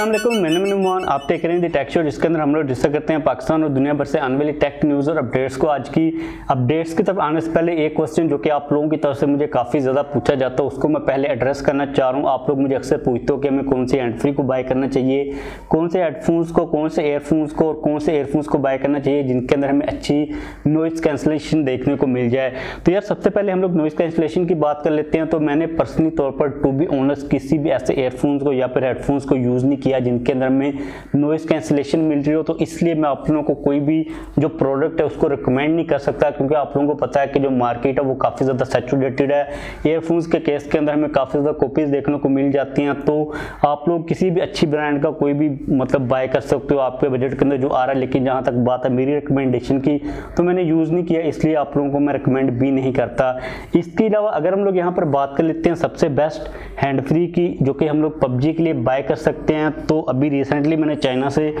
असलम मैंने मान आप देख रहे हैं दी टेक शो जिसके अंदर हम लोग डिस्कस करते हैं पाकिस्तान और दुनिया भर से आने वाली टेक न्यूज़ और अपडेट्स को। आज की अपडेट्स की तरफ़ आने से पहले एक क्वेश्चन जो कि आप लोगों की तरफ़ से मुझे काफ़ी ज़्यादा पूछा जाता है, उसको मैं पहले एड्रेस करना चाह रहा हूँ। आप लोग मुझे अक्सर पूछते हो कि हमें कौन से हैंड फ्री को बाय करना चाहिए, कौन से हेडफोन्स को, कौन से एयरफोन्स को और कौन से एयरफोन्स को बाय करना चाहिए, जिनके अंदर हमें अच्छी नॉइस कैंसलेशन देखने को मिल जाए। तो यार, सबसे पहले हम लोग नॉइस कैंसलेशन की बात कर लेते हैं। तो मैंने पर्सनली तौर पर टू बी ऑनर्स किसी भी ऐसे एयरफोन्स को या फिर हेडफोन्स को यूज़ नहीं किया। जिनके अंदर में नॉइस कैंसिलेशन मिल रही हो तो इसलिए मैं आप लोगों को कोई भी जो प्रोडक्ट है, उसको रिकमेंड नहीं कर सकता, क्योंकि आप लोगों को पता है कि जो मार्केट है, वो काफ़ी ज़्यादा सेचुरेटेड है। एयरफोन्स के केस के अंदर हमें काफ़ी ज़्यादा कॉपीज देखने को मिल जाती हैं तो आप लोग किसी भी अच्छी ब्रांड का कोई भी मतलब बाय कर सकते हो आपके बजट के अंदर जो आ रहा है, लेकिन जहाँ तक बात है मेरी रिकमेंडेशन की तो मैंने यूज़ नहीं किया, इसलिए आप लोगों को मैं रिकमेंड भी नहीं करता। इसके अलावा अगर हम लोग यहाँ पर बात कर लेते हैं, सबसे बेस्ट हैंड फ्री की, जो कि हम लोग पबजी के लिए बाय कर सकते हैं तो अभी रिसेंटली मैंने चाइना से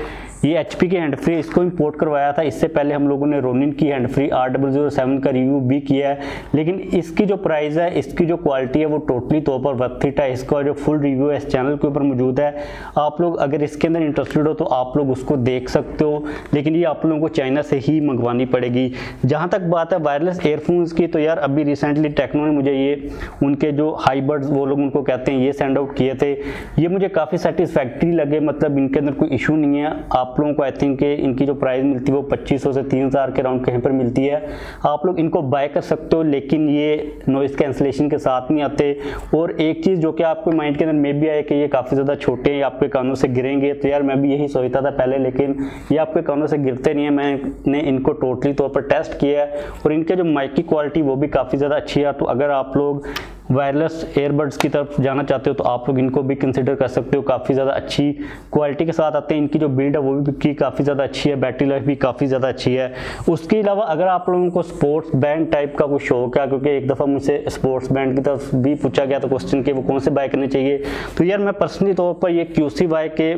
ये एचपी के हैंड फ्री इसको इम्पोर्ट करवाया था। इससे पहले हम लोगों ने रोनिन की हैंड फ्री आर का रिव्यू भी किया है। लेकिन इसकी जो प्राइस है, इसकी जो क्वालिटी है, वो टोटली तौर पर वर्थिट है। इसका जो फुल रिव्यू है, इस चैनल के ऊपर मौजूद है। आप लोग अगर इसके अंदर इंटरेस्टेड हो तो आप लोग उसको देख सकते हो। लेकिन ये आप लोगों को चाइना से ही मंगवानी पड़ेगी। जहाँ तक बात है वायरलेस एयरफोन्स की तो यार अभी रिसेंटली टेक्नो ने मुझे ये, उनके जो हाईबर्ड्स वो लोग उनको कहते हैं, ये सेंड आउट किए थे। ये मुझे काफ़ी सेटिस्फैक्ट्री लगे मतलब इनके अंदर कोई इशू नहीं है। आप लोगों को आई थिंक इनकी जो प्राइस मिलती है वो पच्चीस से तीन हज़ार के राउंड कहीं पर मिलती है। आप लोग इनको बाय कर सकते हो, लेकिन ये नॉइस कैंसिलेशन के साथ नहीं आते। और एक चीज़ जो कि आपके माइंड के अंदर मे भी आए कि ये काफ़ी ज़्यादा छोटे हैं, आपके कानों से गिरेंगे। तो यार मैं भी यही सोचता था पहले, लेकिन ये आपके कानों से गिरते नहीं है। मैंने इनको टोटली तौर पर टेस्ट किया है। और इनके जो माइक की क्वालिटी वो भी काफ़ी ज़्यादा अच्छी है। तो अगर आप लोग वायरलेस एयरबड्स की तरफ़ जाना चाहते हो तो आप लोग इनको भी कंसिडर कर सकते हो। काफ़ी ज़्यादा अच्छी क्वालिटी के साथ आते हैं। इनकी जो बिल्ड है वो भी काफ़ी ज़्यादा अच्छी है। बैटरी लाइफ भी काफ़ी ज़्यादा अच्छी है। उसके अलावा अगर आप लोगों को स्पोर्ट्स बैंड टाइप का कोई शौक है, क्योंकि एक दफ़ा मुझसे स्पोर्ट्स बैंड की तरफ़ भी पूछा गया था क्वेश्चन कि वो कौन से बाय करने चाहिए? तो यार मैं पर्सनली तौर पर ये क्यू सी बाय के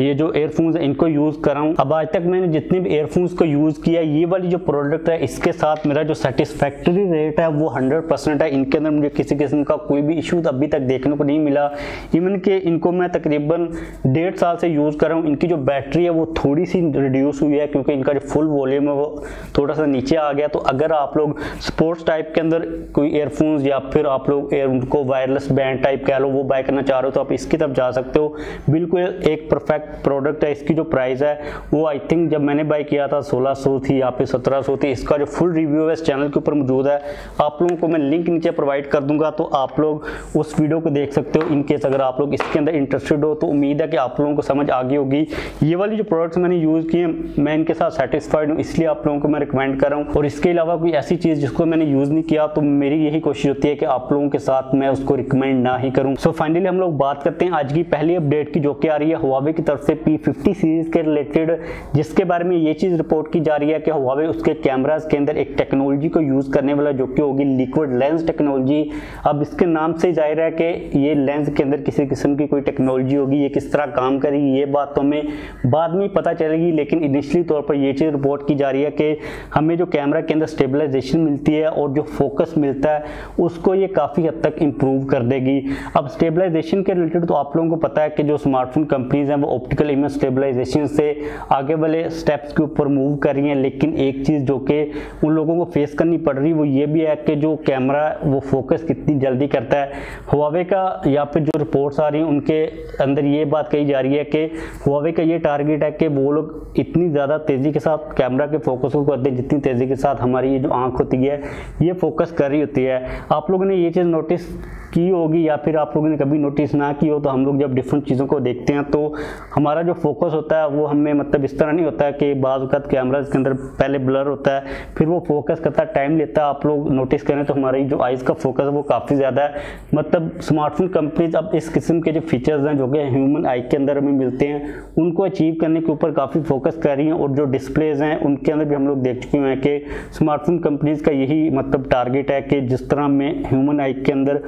ये जो एयरफोन्स है, इनको यूज़ कर रहा हूँ अब आज तक मैंने जितने भी एयरफोन्स को यूज़ किया, ये वाली जो प्रोडक्ट है, इसके साथ मेरा जो सेटिस्फैक्ट्री रेट है, वो 100 परसेंट है। इनके अंदर मुझे किसी किस्म का कोई भी इशू अभी तक देखने को नहीं मिला। इवन के इनको मैं तकरीबन डेढ़ साल से यूज़ कर रहा हूँ। इनकी जो बैटरी है, वो थोड़ी सी रिड्यूस हुई है, क्योंकि इनका जो फुल वॉल्यूम है, वो थोड़ा सा नीचे आ गया। तो अगर आप लोग स्पोर्ट्स टाइप के अंदर कोई एयरफोन्स या फिर आप लोग उनको वायरलेस बैंड टाइप कह लो, वो बाय करना चाह रहे हो तो आप इसकी तरफ़ जा सकते हो। बिल्कुल एक परफेक्ट प्रोडक्ट है, इसकी जो प्राइस है, वो आई थिंक जब मैंने बाई किया था 1600 थी, या फिर 1700 थी, इसका जो फुल रिव्यू है, इस चैनल के ऊपर मौजूद है। आप लोगों को मैं लिंक नीचे प्रोवाइड कर दूँगा तो आप लोग उस वीडियो को देख सकते हो इनकेस अगर आप लोग इसके अंदर इंटरेस्टेड हो तो उम्मीद है कि आप लोगों को समझ आ गई होगी। ये वाली जो प्रोडक्ट्स मैंने यूज़ किए मैं इनके साथ सेटिस्फाइड हूँ, इसलिए आप लोगों को मैं रिकमेंड कर रहा हूँ। और इसके अलावा कोई ऐसी चीज़ जिसको मैंने यूज़ नहीं किया तो मेरी यही कोशिश होती है कि आप लोगों के साथ मैं उसको रिकमेंड ना ही करूँ। सो फाइनली हम लोग बात करते हैं आज की पहली अपडेट की, जो कि आ रही है हुआवे की से पी फिफ्टी सीरीज़ के रिलेटेड जिसके बारे में ये चीज़ रिपोर्ट की जा रही है कि हुआवे उसके कैमराज के अंदर एक टेक्नोलॉजी को यूज़ करने वाला जो कि होगी लिक्विड लेंस टेक्नोलॉजी अब इसके नाम से ज़ाहिर है कि ये लेंस के अंदर किसी किस्म की कोई टेक्नोलॉजी होगी, ये किस तरह काम करेगी, ये बात तो हमें बाद में पता चलेगी, लेकिन इनिशली तौर पर यह चीज़ रिपोर्ट की जा रही है कि हमें जो कैमरा के अंदर स्टेबलाइजेशन मिलती है और जो फोकस मिलता है, उसको ये काफ़ी हद तक इम्प्रूव कर देगी। अब स्टेबलाइजेशन के रिलेटेड तो आप लोगों को पता है कि जो स्मार्टफ़ोन कंपनीज़ हैं, वो ऑप्टिकल इमेज स्टेबलाइजेशन से आगे वाले स्टेप्स के ऊपर मूव कर रही हैं, लेकिन एक चीज़ जो कि उन लोगों को फेस करनी पड़ रही, वो ये भी है कि जो कैमरा वो फोकस कितनी जल्दी करता है। हुआवे का या फिर जो रिपोर्ट्स आ रही हैं, उनके अंदर ये बात कही जा रही है कि हुआवे का ये टारगेट है कि वो लोग इतनी ज़्यादा तेज़ी के साथ कैमरा के फोकस को करते हैं, जितनी तेज़ी के साथ हमारी ये जो आँख होती है, ये फोकस कर रही होती है। आप लोगों ने ये चीज़ नोटिस की होगी या फिर आप लोगों ने कभी नोटिस ना की हो तो हम लोग जब डिफरेंट चीज़ों को देखते हैं तो हमारा जो फोकस होता है, वो हमें मतलब इस तरह नहीं होता है कि बाज़त कैमराज के अंदर पहले ब्लर होता है, फिर वो फोकस करता है टाइम लेता है। आप लोग नोटिस करें तो हमारी जो आइज़ का फोकस है, वो काफ़ी ज़्यादा है। मतलब स्मार्टफ़ोन कंपनीज़ अब इस किस्म के जो फीचर्स हैं, जो कि ह्यूमन आई के अंदर हमें मिलते हैं, उनको अचीव करने के ऊपर काफ़ी फोकस कर रही हैं और जो डिस्प्लेज हैं, उनके अंदर भी हम लोग देख चुके हैं कि स्मार्टफ़ोन कंपनीज़ का यही मतलब टारगेट है कि जिस तरह में ह्यूमन आई के अंदर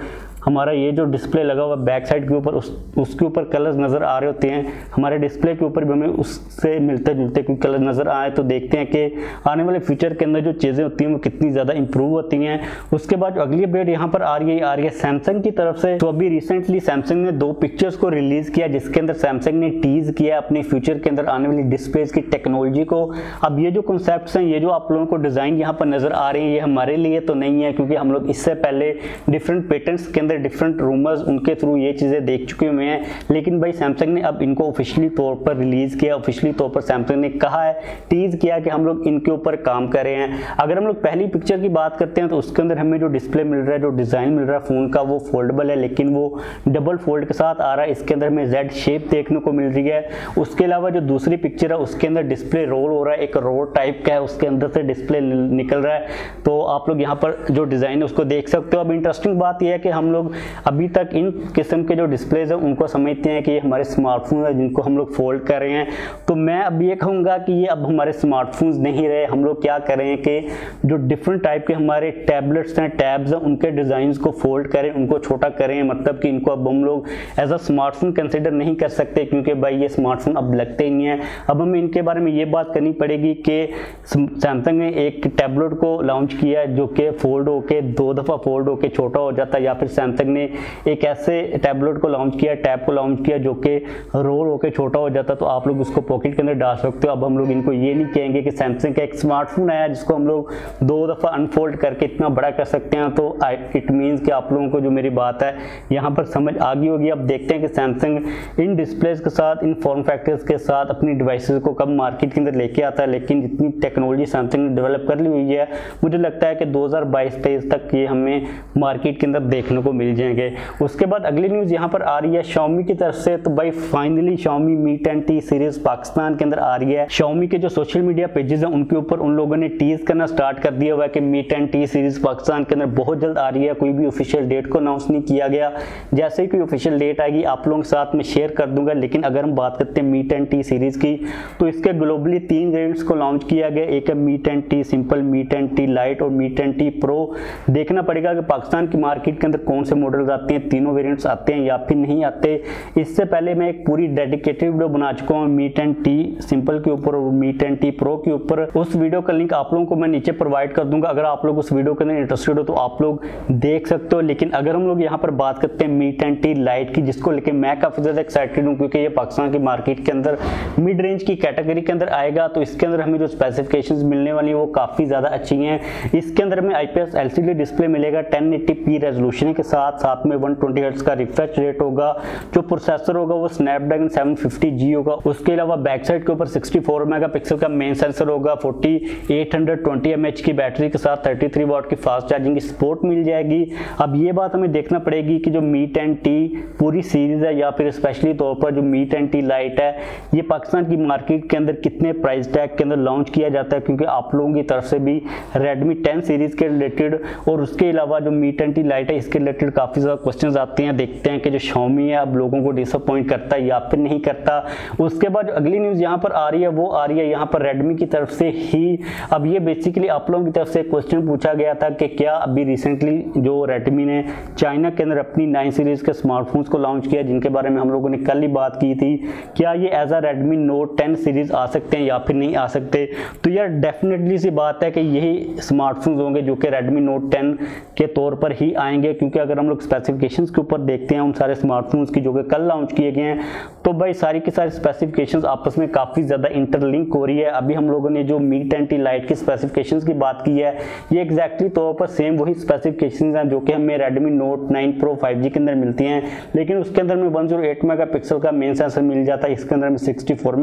हमारा ये जो डिस्प्ले लगा हुआ बैक साइड के ऊपर, उस, उसके ऊपर कलर्स नज़र आ रहे होते हैं। हमारे डिस्प्ले के ऊपर भी हमें उससे मिलते जुलते कोई कलर नज़र आए तो देखते हैं कि आने वाले फ्यूचर के अंदर जो चीज़ें होती हैं, वो कितनी ज़्यादा इंप्रूव होती हैं। उसके बाद अगली अपडेट यहाँ पर आ रही है, आ रही है सैमसंग की तरफ़ से। तो अभी रिसेंटली सैमसंग ने दो पिक्चर्स को रिलीज़ किया, जिसके अंदर सैमसंग ने टीज किया अपने फ्यूचर के अंदर आने वाली डिस्प्लेज की टेक्नोलॉजी को। अब ये जो कॉन्सेप्ट हैं, ये जो आप लोगों को डिज़ाइन यहाँ पर नज़र आ रही है, ये हमारे लिए तो नहीं है, क्योंकि हम लोग इससे पहले डिफरेंट पेटेंट्स के अंदर डिफरेंट रूमर्स उनके थ्रू ये चीज़ें देख चुके हुए हैं। लेकिन भाई सैमसंग ने अब इनको ऑफिशियली तौर पर रिलीज़ किया ऑफिशियली तौर पर सैमसंग ने कहा है टीज किया कि हम लोग इनके ऊपर काम कर रहे हैं। अगर हम लोग पहली पिक्चर की बात करते हैं तो उसके अंदर हमें जो डिस्प्ले मिल रहा है, जो डिज़ाइन मिल रहा है फ़ोन का, वो फोल्डेबल है, लेकिन वो डबल फोल्ड के साथ आ रहा है। इसके अंदर हमें जेड शेप देखने को मिल रही है। उसके अलावा जो दूसरी पिक्चर है, उसके अंदर डिस्प्ले रोल हो रहा है, एक रोड टाइप का है, उसके अंदर से डिस्प्ले निकल रहा है। तो आप लोग यहाँ पर जो डिज़ाइन है, उसको देख सकते हो। अब इंटरेस्टिंग बात यह है कि हम लोग अभी तक इन किस्म के जो डिस्प्लेज है, उनको समझते हैं कि ये हमारे स्मार्टफ़ोन है, जिनको हम लोग फोल्ड कर रहे हैं। तो मैं अब ये कहूँगा कि ये अब हमारे स्मार्टफ़ोन नहीं रहे। हम लोग क्या करें कि जो डिफरेंट टाइप के हमारे टैबलेट्स हैं टैब्स हैं, उनके डिज़ाइन को फोल्ड करें, उनको छोटा करें। मतलब कि इनको अब हम लोग एज अ स्मार्टफ़ोन कंसिडर नहीं कर सकते, क्योंकि भाई ये स्मार्टफ़ोन अब लगते नहीं है। अब हमें इनके बारे में ये बात करनी पड़ेगी कि सैमसंग ने एक टैबलेट को लॉन्च किया जो कि फोल्ड होके, दो दफ़ा फोल्ड होके छोटा हो जाता है, या फिर सैमसंग ने एक ऐसे टैबलेट को लॉन्च किया टैब को लॉन्च किया जो कि रोल होकर छोटा हो जाता तो आप लोग उसको पॉकेट के अंदर डाल सकते हो। अब हम लोग इनको ये नहीं कहेंगे कि सैमसंग का एक स्मार्टफ़ोन आया जिसको हम लोग दो दफ़ा अनफोल्ड करके इतना बड़ा कर सकते हैं तो इट मीन्स कि आप लोगों को जो मेरी बात है, यहाँ पर समझ आ गई होगी। अब देखते हैं कि सैमसंग इन डिस्प्लेज के साथ, इन फॉर्म फैक्टर्स के साथ अपनी डिवाइसेस को कब मार्केट के अंदर लेके आता है, लेकिन जितनी टेक्नोलॉजी सैमसंग ने डेवलप कर ली हुई है, मुझे लगता है कि 2022-23 तक ये हमें मार्केट के अंदर देखने को मिल जाएँगे उसके बाद अगली न्यूज़ यहाँ पर आ रही है शॉमी की तरफ़ से। तो भाई finally Xiaomi Mi ten T series Pakistan के अंदर आ रही है। शॉमी के जो सोशल मीडिया पेजेस हैं, उनके ऊपर उन लोगों ने टीज करना स्टार्ट कर दिया हुआ है कि Mi ten T series Pakistan के अंदर बहुत जल्द आ रही है। कोई भी ऑफिशियल डेट को अनाउंस नहीं किया गया। जैसे ही कोई ऑफिशियल डेट आएगी, आप लोगों के साथ में शेयर कर दूँगा। लेकिन अगर हम बात करते हैं मीट एंड टी सीरीज़ की तो इसके ग्लोबली तीन वेरियंट्स को लॉन्च किया गया। एक है मीट एंड टी सिंपल मीट एंड टी लाइट और मीट एंड टी प्रो देखना पड़ेगा कि पाकिस्तान की मार्केट के अंदर कौन से मॉडल्स आते हैं, तीनों वेरियंट्स आते हैं या फिर नहीं आते, इससे पहले मैं एक पूरी डेडिकेटेड वीडियो बना चुका हूँ मीट एंड टी सिंपल के ऊपर और मीट एंड टी प्रो के ऊपर। उस वीडियो का लिंक आप लोगों को मैं नीचे प्रोवाइड कर दूँगा। अगर आप लोग उस वीडियो के अंदर इंटरेस्टेड हो तो आप लोग देख सकते हो। लेकिन अगर हम लोग यहाँ पर बात करते हैं मीट एंड टी लाइट की, जिसको लेके मैं काफ़ी ज़्यादा एक्साइटेड हूँ, क्योंकि ये पाकिस्तान की मार्केट के अंदर मिड रेंज की कैटेगरी के अंदर आएगा तो इसके अंदर हमें जो स्पेसिफिकेशन मिलने वाली है, वो काफ़ी ज़्यादा अच्छी हैं। इसके अंदर हमें आई पी डिस्प्ले मिलेगा टेन एट्टी रेजोल्यूशन के साथ। साथ साथ में वन ट्वेंटी का रिफ्रेश रेट होगा, जो प्रोसेसर होगा वो स्नैपड्रैगन सेवन फिफ्टी जी होगा। उसके अलावा बैक साइड के ऊपर सिक्सटी फोर मेगा पिक्सल का मेन सेंसर होगा forty eight hundred twenty M H की बैटरी के साथ थर्टी थ्री वॉट की फास्ट चार्जिंग की सपोर्ट मिल जाएगी। अब ये बात हमें देखना पड़ेगी कि जो मीट एंड टी पूरी सीरीज़ है या फिर स्पेशली तौर पर जो मीट एंड टी लाइट है, ये पाकिस्तान की मार्केट के अंदर कितने प्राइस टैग के अंदर लॉन्च किया जाता है, क्योंकि आप लोगों की तरफ़ से भी रेडमी टेन सीरीज़ के रिलेटेड और उसके अलावा जो मीट एंड टी लाइट है, इसके रिलेटेड काफ़ी ज़्यादा क्वेश्चन आते हैं, देखते हैं कि जो शॉमी है, अब लोगों को डिसअपॉइंट करता है या फिर नहीं करता। उसके बाद जो अगली न्यूज़ यहाँ पर आ रही है, वो आ रही है यहाँ पर रेडमी की तरफ़ से ही। अब ये बेसिकली आप लोगों की तरफ़ से क्वेश्चन पूछा गया था कि क्या अभी रिसेंटली जो रेडमी ने चाइना के अंदर अपनी नाइन सीरीज़ के स्मार्टफोन्स को लॉन्च किया, जिनके बारे में हम लोगों ने कल ही बात की थी, क्या ये as a Redmi Note ten series आ सकते हैं या फिर नहीं आ सकते? तो यार डेफिनेटली सी बात है कि यही स्मार्टफोन्स होंगे जो कि रेडमी नोट टेन के तौर पर ही आएँगे, क्योंकि अगर हम लोग स्पेसिफिकेशंस के ऊपर देखते हैं, उन सारे स्मार्टफोन्स की जो कि कल लॉन्च किए गए हैं तो भाई सारी की सारी स्पेसिफिकेशंस आपस में काफ़ी ज़्यादा इंटरलिंक हो रही है। अभी हम लोगों ने जो मी टेंटी लाइट की स्पेसिफिकेशंस की बात की है, ये एग्जैक्टली तौर पर सेम वही स्पेसिफिकेशंस हैं जो कि हमें Redmi Note nine pro five के अंदर मिलती हैं। लेकिन उसके अंदर में वन ज़ीरो का मेन सेंसर मिल जाता है, इसके अंदर में सिक्सटी फोर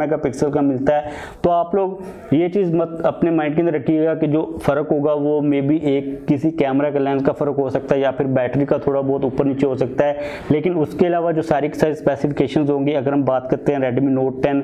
का मिलता है। तो आप लोग ये चीज़ मत अपने माइंड के अंदर रखिएगा कि जो फ़र्क होगा वो मे बी एक किसी कैमरा के लेंस का फ़र्क हो सकता है या फिर बैटरी का थोड़ा बहुत ऊपर नीचे हो सकता है। लेकिन उसके अलावा जो सारी सारी स्पेसिफिकेशंस होंगी, अगर हम बात करते हैं रेडमी नोट टेन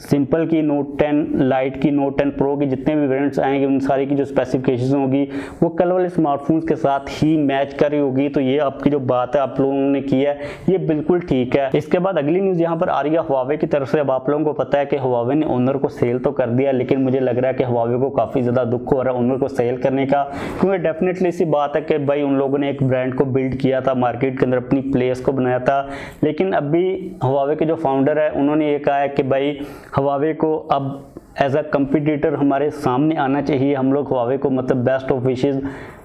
सिंपल की नोट 10 लाइट की नोट 10 प्रो की जितने भी वेरिएंट्स आएँगे, उन सारी की जो स्पेसिफिकेशन होगी, वो कल वाले स्मार्टफोन्स के साथ ही मैच कर रही होगी। तो ये आपकी जो बात है, आप लोगों ने की है, ये बिल्कुल ठीक है। इसके बाद अगली न्यूज़ यहाँ पर आ रही है हवावे की तरफ़ से। अब आप लोगों को पता है कि हवावे ने ओनर को सेल तो कर दिया, लेकिन मुझे लग रहा है कि हवावे को काफ़ी ज़्यादा दुख हो रहा है ओनर को सेल करने का, क्योंकि डेफिनेटली इसी बात है कि भाई उन लोगों ने एक ब्रांड को बिल्ड किया था मार्केट के अंदर अपनी प्लेस को बनाया था। लेकिन अभी हवावे के जो फाउंडर है, उन्होंने ये कहा है कि भाई हवावे को अब एज अ कंपिटिटर हमारे सामने आना चाहिए। हम लोग हवावे को मतलब बेस्ट ऑफ़ विशेज़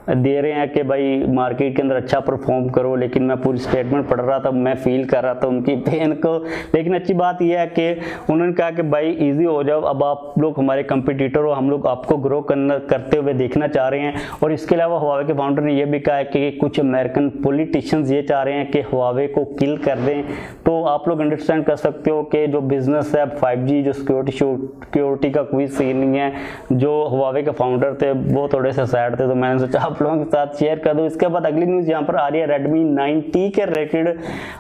दे रहे हैं कि भाई मार्केट के अंदर अच्छा परफॉर्म करो, लेकिन मैं पूरी स्टेटमेंट पढ़ रहा था, मैं फील कर रहा था उनकी पेन को। लेकिन अच्छी बात यह है कि उन्होंने कहा कि भाई इजी हो जाओ, अब आप लोग हमारे कंपटीटर हो, हम लोग आपको ग्रो करना, करते हुए देखना चाह रहे हैं। और इसके अलावा हवावे के फाउंडर ने यह भी कहा है कि कुछ अमेरिकन पोलिटिशियंस ये चाह रहे हैं कि हवावे को किल कर दें। तो आप लोग अंडरस्टैंड कर सकते हो कि जो बिज़नेस है फाइव जो सिक्योरिटी सिक्योरिटी का कोई सीन नहीं है, जो हवावे के फाउंडर थे, वो थोड़े से सैड थे तो मैंने सोचा आप लोगों के साथ शेयर कर दूँ। इसके बाद अगली न्यूज़ यहाँ पर आ रही है रेडमी नाइन के रिलेटेड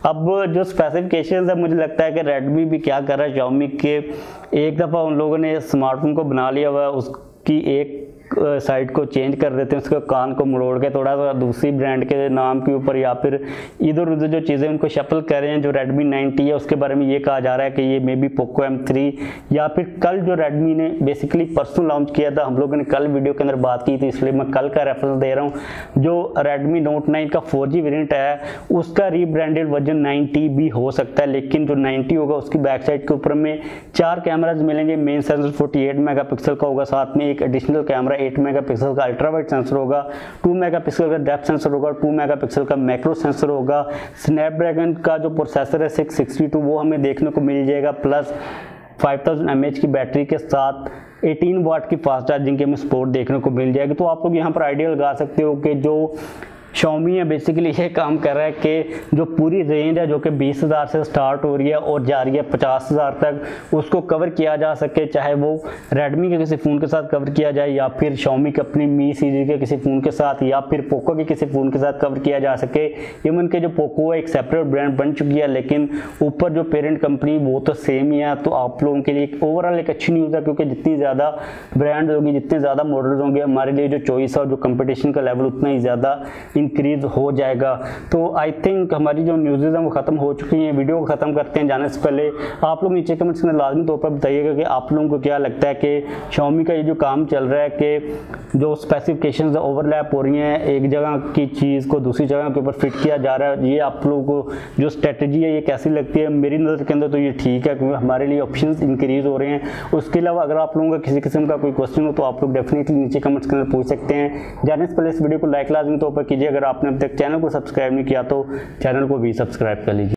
अब जो स्पेसिफिकेशन है, मुझे लगता है कि रेडमी भी क्या कर रहा है शॉमी के एक दफ़ा उन लोगों ने स्मार्टफ़ोन को बना लिया हुआ है, उसकी एक साइड को चेंज कर देते हैं, उसके कान को मोड़ के थोड़ा सा दूसरी ब्रांड के नाम के ऊपर या फिर इधर उधर जो चीज़ें उनको शफल कर रहे हैं, जो रेडमी नाइनटी है, उसके बारे में ये कहा जा रहा है कि ये may be Poco M three या फिर कल जो रेडमी ने बेसिकली परसों लॉन्च किया था, हम लोगों ने कल वीडियो के अंदर बात की थी, इसलिए मैं कल का रेफरेंस दे रहा हूँ। जो रेडमी नोट नाइन का फोर जी वेरियंट है उसका रीब्रांडेड वर्जन नाइनटी भी हो सकता है, लेकिन जो नाइन्टी होगा, उसकी बैक साइड के ऊपर में चार कैमराज मिलेंगे main sensor forty eight mega का होगा, साथ में एक additional camera eight mega pixel का अल्ट्रा वाइड सेंसर होगा टू मेगा पिक्सल का डेप्थ सेंसर होगा टू मेगा पिक्सल का मैक्रो सेंसर होगा। स्नैपड्रैगन का जो प्रोसेसर है सिक्स सिक्सटी टू वो हमें देखने को मिल जाएगा प्लस 5000 थाउज़ेंड की बैटरी के साथ 18 वाट की फास्ट चार्जिंग की हमें सपोर्ट देखने को मिल जाएगी। तो आप लोग यहाँ पर आइडिया लगा सकते हो कि जो शॉमी है बेसिकली ये काम कर रहा है कि जो पूरी रेंज है, जो कि बीस हज़ार से स्टार्ट हो रही है और जा रही है पचास हज़ार तक, उसको कवर किया जा सके, चाहे वो रेडमी के किसी फ़ोन के साथ कवर किया जाए या फिर शॉमी के अपनी मी सीरीज़ के किसी फ़ोन के साथ या फिर पोको के किसी फ़ोन के साथ कवर किया जा सके। इवन के जो पोको है एक सेपरेट ब्रांड बन चुकी है, लेकिन ऊपर जो पेरेंट कंपनी वो तो सेम ही है। तो आप लोगों के लिए ओवरऑल एक अच्छी न्यूज़ है, क्योंकि जितनी ज़्यादा ब्रांड होगी, जितने ज़्यादा मॉडल्स होंगे, हमारे लिए जो चॉइस है और जो कंपटीशन का लेवल उतना ही ज़्यादा इंक्रीज हो जाएगा। तो आई थिंक हमारी जो न्यूज़ हैं वो ख़त्म हो चुकी हैं। वीडियो को ख़त्म करते हैं जाने से पहले। आप लोग नीचे कमेंट्स में लाजमी तौर पर बताइएगा कि आप लोगों को क्या लगता है कि शॉमी का ये जो काम चल रहा है कि जो स्पेसिफिकेशन ओवरलैप हो रही हैं, एक जगह की चीज़ को दूसरी जगह के ऊपर फिट किया जा रहा है। ये आप लोगों को जो स्ट्रेटजी है, ये कैसी लगती है? मेरी नज़र के अंदर तो ये ठीक है क्योंकि हमारे लिए ऑप्शन इंक्रीज हो रहे हैं। उसके अलावा अगर आप लोगों का किसी किस्म का कोई क्वेश्चन हो तो आप लोग डेफिनेटली नीचे कमेंट्स के अंदर पूछ सकते हैं। जाने से पहले इस वीडियो को लाइक लाजमी तौर पर कीजिए अगर आपने अब तक चैनल को सब्सक्राइब नहीं किया तो चैनल को भी सब्सक्राइब कर लीजिए।